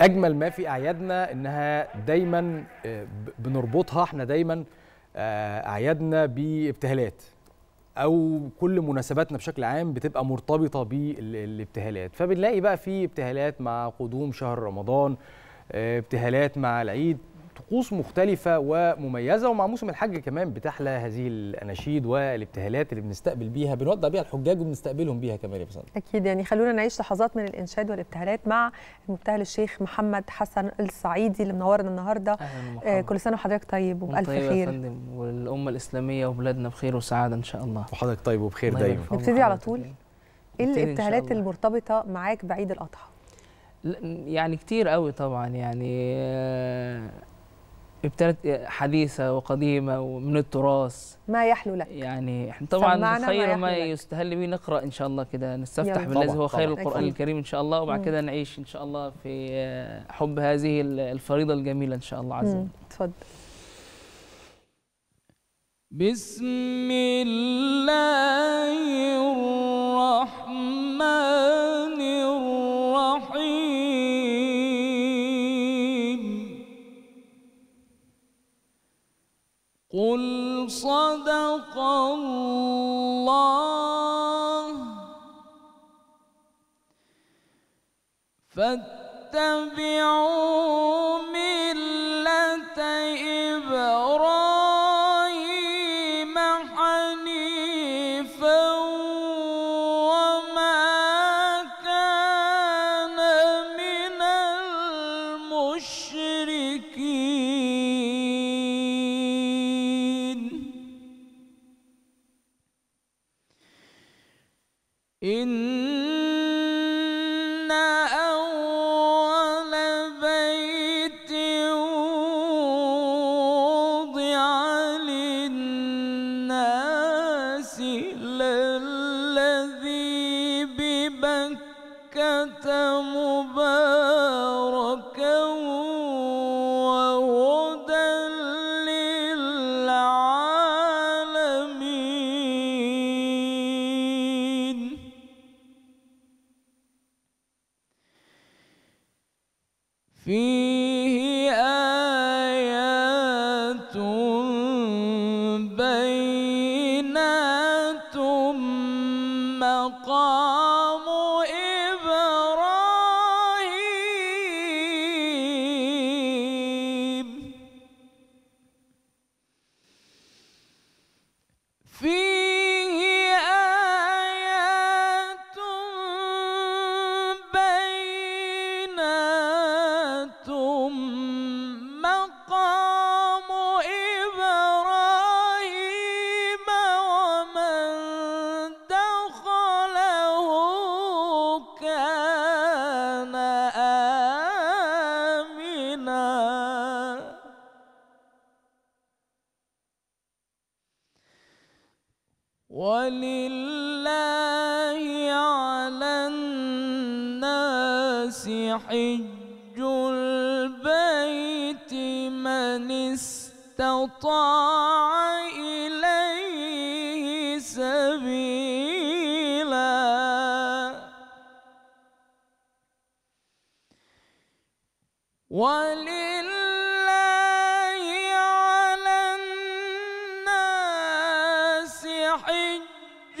أجمل ما في أعيادنا إنها دايما آه، بنربطها إحنا دايما آه، أعيادنا بابتهالات. أو كل مناسباتنا بشكل عام بتبقى مرتبطة بالابتهالات فبنلاقي بقى في ابتهالات مع قدوم شهر رمضان آه، ابتهالات مع العيد. طقوس مختلفة ومميزة ومع موسم الحج كمان بتحلى هذه الأناشيد والابتهالات اللي بنستقبل بيها بنودع بيها الحجاج وبنستقبلهم بيها كمان يا فندم أكيد يعني خلونا نعيش لحظات من الإنشاد والابتهالات مع المبتهل الشيخ محمد حسن الصعيدي اللي منورنا النهاردة. آه كل سنة وحضرتك طيب وبألف طيب خير. يا فندم والأمة الإسلامية وبلادنا بخير وسعادة إن شاء الله. وحضرتك طيب وبخير دايما. نبتدي على طول. إيه الابتهالات المرتبطة معاك بعيد الأضحى؟ يعني كتير قوي طبعا يعني آه، ابتدت حديثة وقديمة ومن التراث. ما يحلو لك. يعني إحنا طبعا خير ما, ما يستهل به نقرأ إن شاء الله كده نستفتح بالذي هو خير طبعا. القرآن الكريم إن شاء الله وبعد كده نعيش إن شاء الله في آه، حب هذه الفريضة الجميلة إن شاء الله عز وجل. تفضل. بسم الله الرحمن قل صدق الله فاتبعوا 醉 للناس حج البيت من استطاع إليه سبيلا. ولله على الناس حج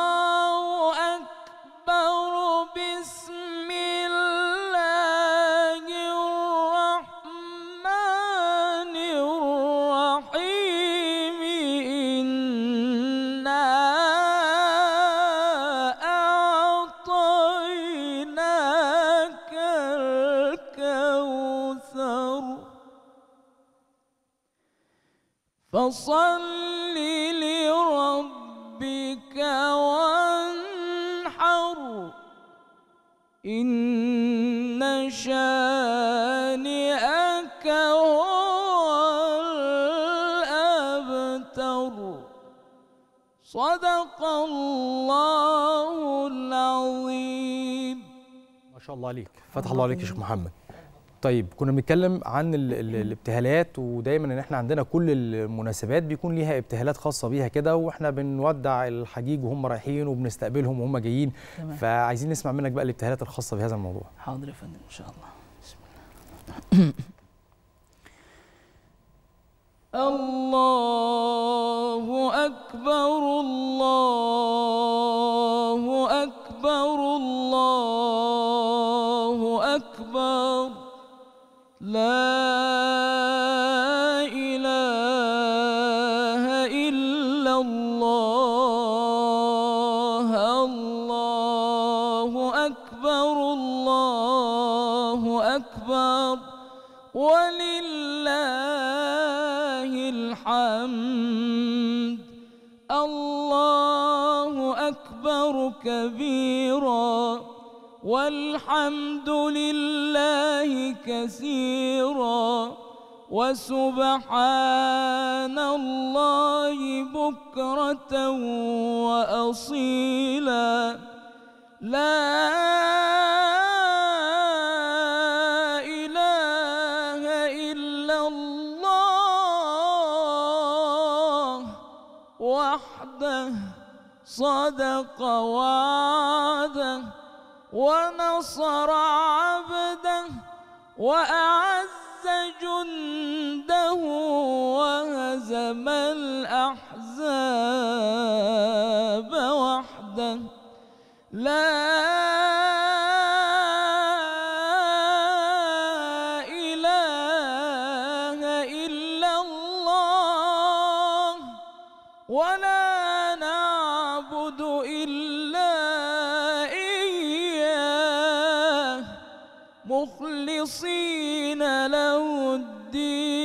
فصل لربك وانحر. إن شانئك هو الأبتر. صدق الله العظيم. ما شاء الله عليك. فتح الله عليك يا شيخ محمد. طيب كنا بنتكلم عن ال ال الابتهالات ودايما إن إحنا عندنا كل المناسبات بيكون ليها ابتهالات خاصة بيها كده وإحنا بنودع الحجيج وهم رايحين وبنستقبلهم وهم جايين. تمام. فعايزين نسمع منك بقى الابتهالات الخاصة بهذا الموضوع. حاضر يا فندم إن شاء الله. بسم الله. الله أكبر الله أكبر الله والحمد لله كثيرا وسبحان الله بكرة وأصيلا. لا إله إلا الله وحده صدق وعده ونصر عبده وأعز جنده وهزم الأحزاب. مخلصين له الدين.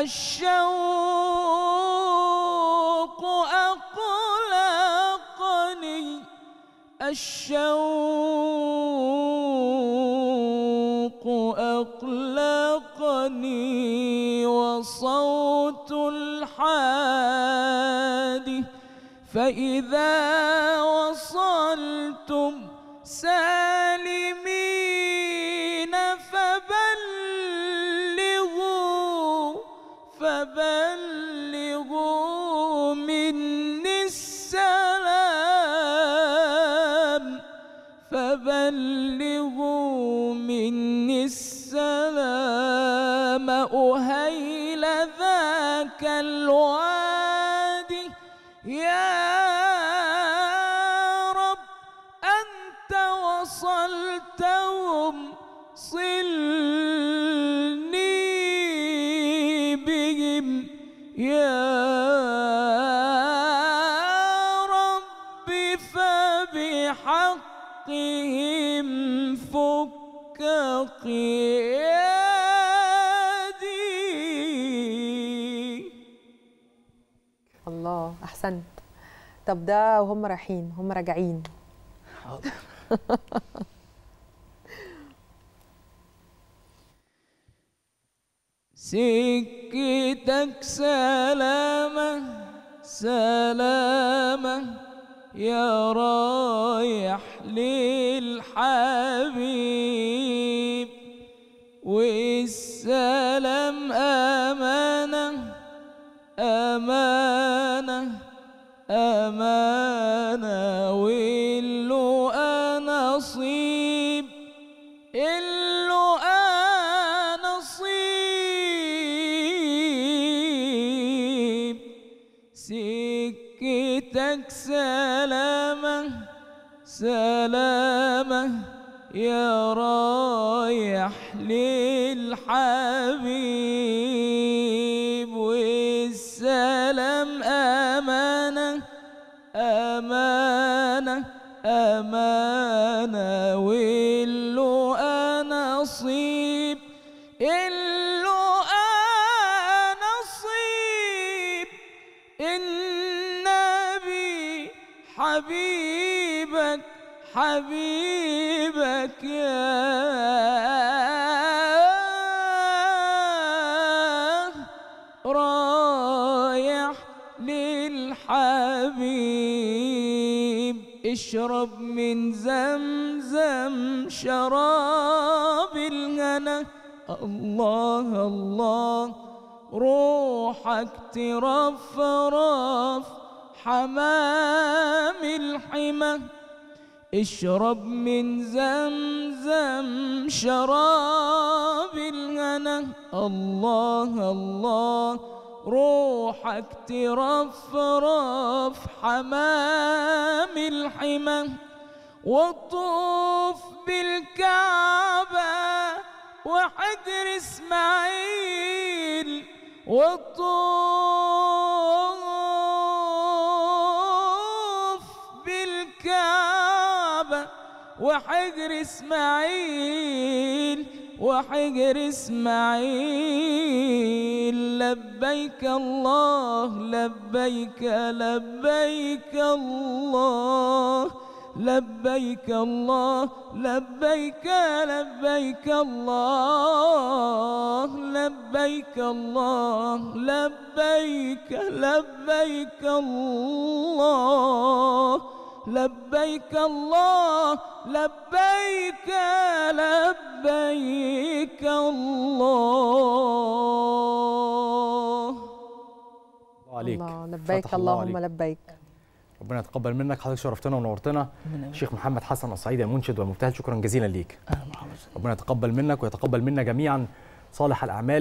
الشوق أقلقني. الشوق أقلقني وصوت الحادي. فإذا وصلتم سالمين بلغوا مني السلام أهيل ذاك الوادي. يا رب أنت وصلتهم صلني بهم. يا رب فبحق قيادي الله أحسنت. طب ده وهم رايحين هم راجعين. حاضر سكتك سلامة سلامة. يا رايح للحبيب والسلام أمانة أمانة أمانة واللو نصيب اللو نصيب. سكتك سلامة يا رايح للحبيب والسلام أمانة أمانة أمانة واللو نصيب. اللو حبيبك يا رايح للحبيب. اشرب من زمزم شراب الهنا الله الله روحك ترفرف حمام الحمى اشرب من زمزم شراب الهنا الله الله روحك ترفرف حمام الحمى وطوف بالكعبة وحجر إسماعيل. وطوف وحجر إسماعيل وحجر إسماعيل. لبيك الله لبيك لبيك الله لبيك الله لبيك لبيك الله لبيك الله لبيك لبيك الله. لبيك الله لبيك لبيك الله. الله عليك. الله لبيك اللهم عليك. لبيك. ربنا يتقبل منك. حضرتك شرفتنا ونورتنا. شيخ محمد حسن الصعيدي المنشد والمبتهل شكرا جزيلا ليك. ربنا يتقبل منك ويتقبل منا جميعا. صالح الأعمال.